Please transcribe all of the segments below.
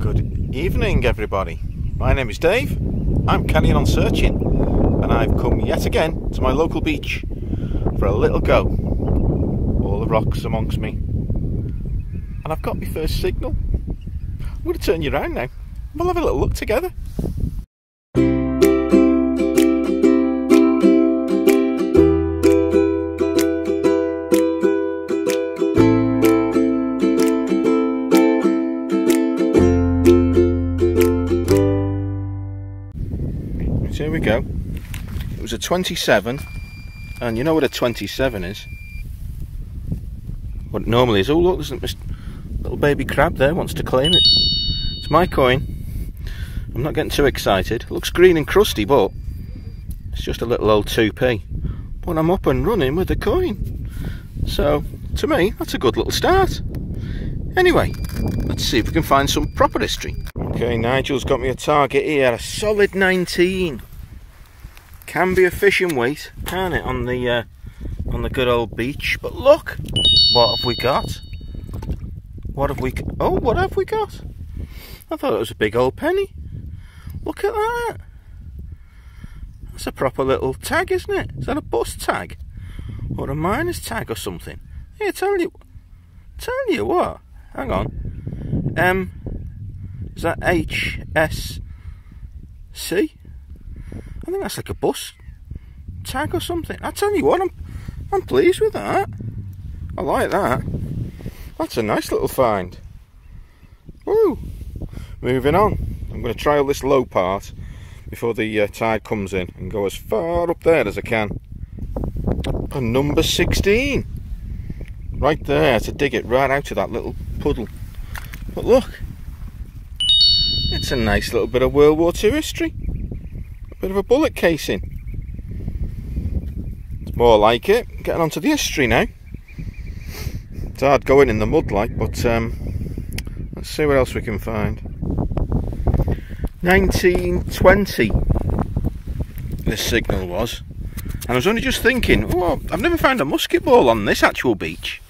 Good evening, everybody. My name is Dave. I'm carrying on searching, and I've come yet again to my local beach for a little go. All the rocks amongst me, and I've got my first signal. I'm going to turn you around now. We'll have a little look together. Was a 27, and you know what a 27 is? What normally is. Oh, look, there's a little baby crab there, wants to claim it. It's my coin. I'm not getting too excited. It looks green and crusty, but it's just a little old 2p. But I'm up and running with the coin. So, to me, that's a good little start. Anyway, let's see if we can find some proper history. Okay, Nigel's got me a target here, a solid 19. Can be a fishing weight, can't it, on the uh, on the good old beach? But look, what have we got? What have we? Oh, what have we got? I thought it was a big old penny. Look at that. That's a proper little tag, isn't it? Is that a bus tag or a miner's tag or something? Here, tell you, tell you what. Hang on. Um, is that H S C? I think that's like a bus tag or something. I tell you what, I'm I'm pleased with that. I like that. That's a nice little find. Woo! Moving on. I'm going to trial this low part before the uh, tide comes in and go as far up there as I can. A number 16. Right there to dig it right out of that little puddle. But look, it's a nice little bit of World War II history. Bit of a bullet casing. It's more like it. Getting onto the history now. It's hard going in the mud like, but um, let's see what else we can find. 1920 this signal was. And I was only just thinking, oh, I've never found a musket ball on this actual beach.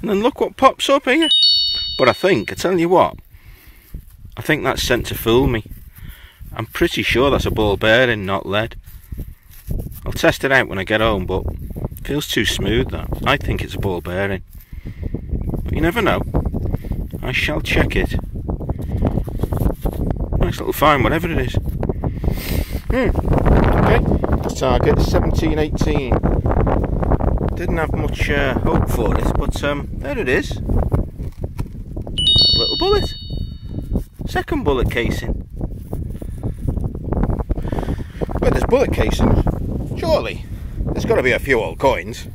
And then look what pops up here. But I think, I tell you what, I think that's sent to fool me. I'm pretty sure that's a ball bearing, not lead. I'll test it out when I get home, but feels too smooth that. I think it's a ball bearing. But you never know. I shall check it. Nice little find, whatever it is. Hmm. Okay. This target 1718. Didn't have much uh, hope for it, but um, there it is. Little bullet. Second bullet casing. But there's bullet casings. Surely. There's got to be a few old coins.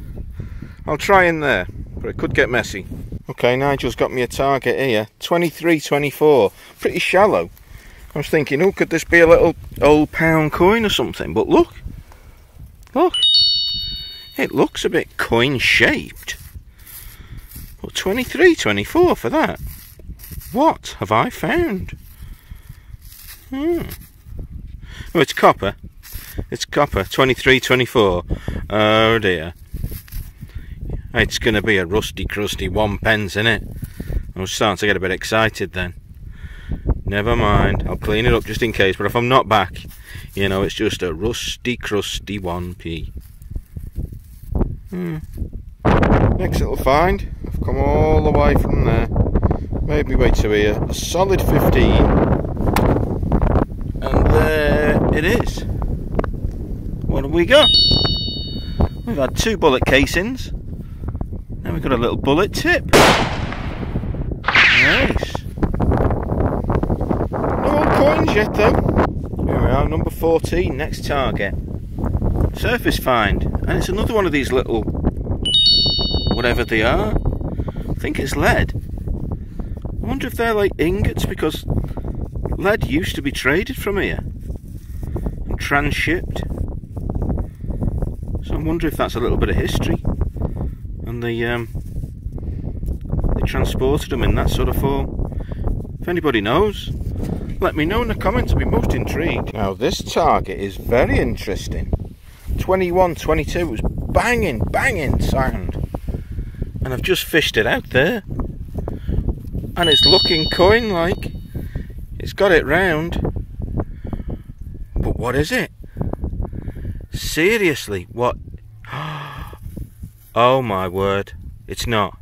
I'll try in there, but it could get messy. Okay, Nigel's got me a target here. 2324. Pretty shallow. I was thinking, oh, could this be a little old pound coin or something? But look. Look. It looks a bit coin shaped. But 23, 24 for that. What have I found? Hmm. Oh, it's copper. It's copper. 23, 24. Oh dear. It's going to be a rusty, crusty one pence, isn't it? I was starting to get a bit excited then. Never mind. I'll clean it up just in case. But if I'm not back, you know, it's just a rusty, crusty 1p. Hmm. Next little find. I've come all the way from there. Made me way to here. A solid 15. And there it is. What have we got? We've had two bullet casings. Now we've got a little bullet tip. Nice. No old coins yet though. Here we are, number 14, next target. Surface find. And it's another one of these little whatever they are. I think it's lead. I wonder if they're like ingots because lead used to be traded from here and transshipped. Wonder if that's a little bit of history. And they um, they transported them in that sort of form. If anybody knows, let me know in the comments. I'd be most intrigued. Now this target is very interesting. 21, 22 was banging, banging sound. And I've just fished it out there. And it's looking coin like. It's got it round. But what is it? Seriously, what? Oh my word. It's not.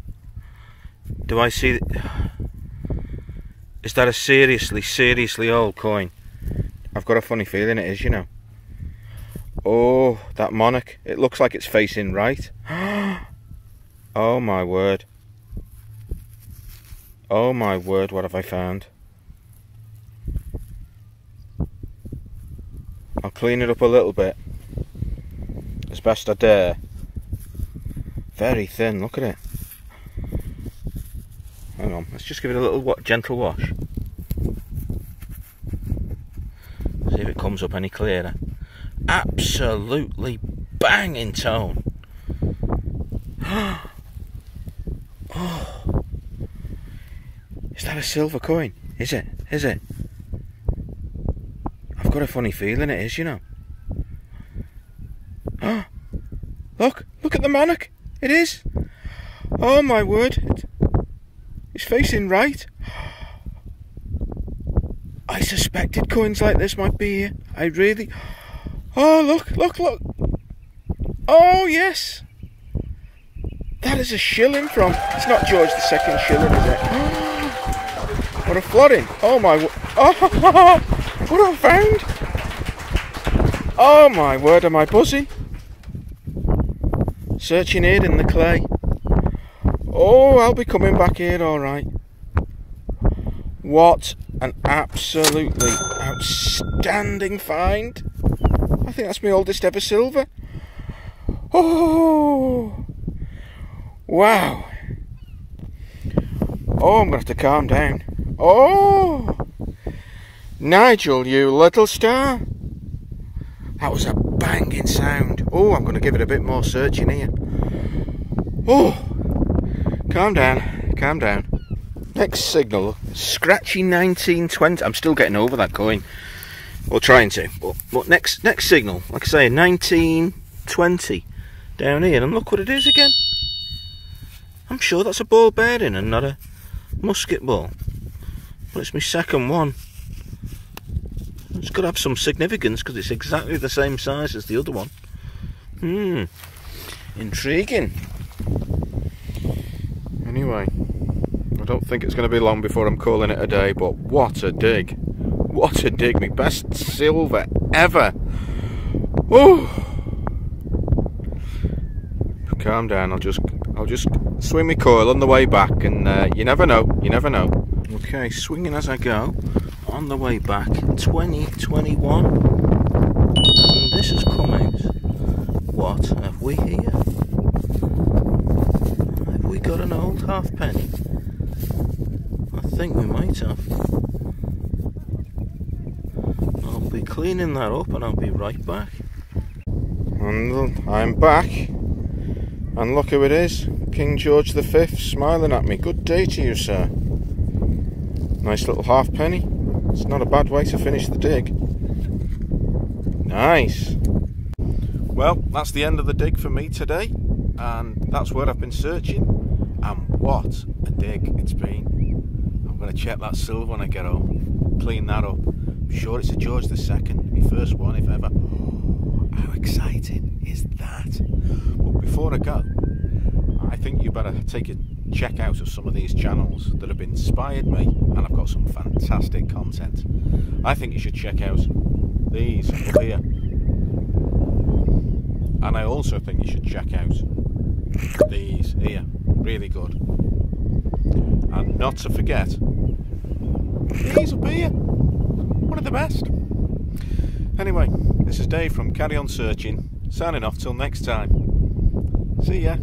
Do I see... Is that a seriously, seriously old coin? I've got a funny feeling it is, you know. Oh, that monarch. It looks like it's facing right. oh my word. Oh my word, what have I found? I'll clean it up a little bit. As best I dare. Very thin, look at it. Hang on, let's just give it a little gentle wash. See if it comes up any clearer. Absolutely banging tone. oh. Is that a silver coin? Is it? Is it? I've got a funny feeling it is, you know. Oh, look, look at the monarch. It is. Oh my word. It's facing right. I suspected coins like this might be here. I really. Oh, look, look, look. Oh, yes. That is a shilling from. It's not George the Second shilling, is it? what a flooding. Oh my. Oh, what I found? Oh my word, am I buzzing? Searching here in the clay. Oh, I'll be coming back here alright. What an absolutely outstanding find. I think that's my oldest ever silver. Oh, wow. Oh, I'm going to have to calm down. Oh, Nigel, you little star. That was a banging sound. Oh, I'm going to give it a bit more searching here. Oh, calm down, calm down. Next signal, scratchy 1920. I'm still getting over that coin. Or trying to. But, but next next signal, like I say, 1920 down here. And look what it is again. I'm sure that's a ball bearing and not a musket ball. But it's my second one. It's got to have some significance because it's exactly the same size as the other one. Hmm. Intriguing. Anyway, I don't think it's going to be long before I'm calling it a day, but what a dig. What a dig. My best silver ever. Oh. Calm down. I'll just I'll just swing my coil on the way back and uh, you never know. You never know. Okay, swinging as I go on the way back 2021 and this is coming. What have we here? Have we got an old halfpenny? I think we might have. I'll be cleaning that up and I'll be right back. And I'm back. And look who it is. King George V smiling at me. Good day to you sir. Nice little halfpenny it's not a bad way to finish the dig. Nice. Well, that's the end of the dig for me today, and that's where I've been searching. And what a dig it's been. I'm going to check that silver when I get home, clean that up. I'm sure it's a George II, my first one if ever. Oh, how exciting is that? But before I go, I think you better take a check out of some of these channels that have inspired me and I've got some fantastic content. I think you should check out these here. And I also think you should check out these here. Really good. And not to forget these up here. One of the best. Anyway, this is Dave from Carry On Searching, signing off till next time. See ya.